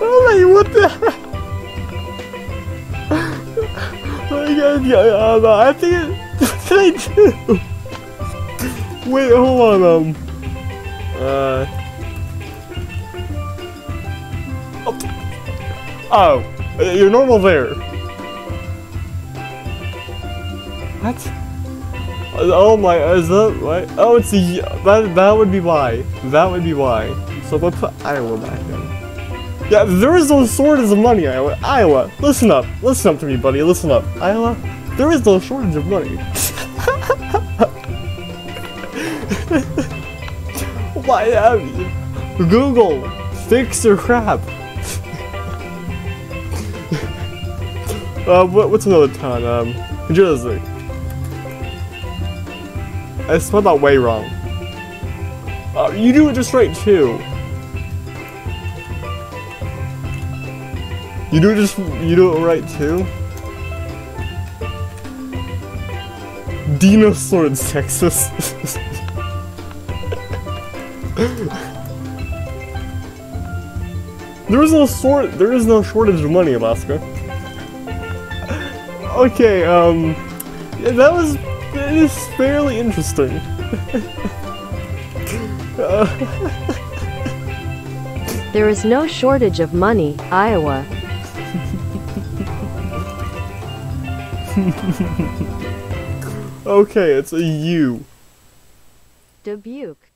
oh my, what the? Oh my god, yeah, uh, I think it, what did I do? Wait, hold on, um, uh, oh, uh, you're normal there. What? Oh my, is that right? Oh, it's a, that, that would be why. That would be why. So let's put Iowa back in. Yeah, there is no shortage of money, Iowa. Iowa, listen up. Listen up to me, buddy. Listen up. Iowa, there is no shortage of money. why have you? Google, fix your crap. uh, what, what's another town? Um, Jersey. I spelled that way wrong. Uh, you do it just right too. You do it just you do it right too. Dinosaurs, Texas. there is no sort. There is no shortage of money, Alaska. okay, um, yeah, that was it is fairly interesting. There is no shortage of money, Iowa. okay, it's a U. Dubuque.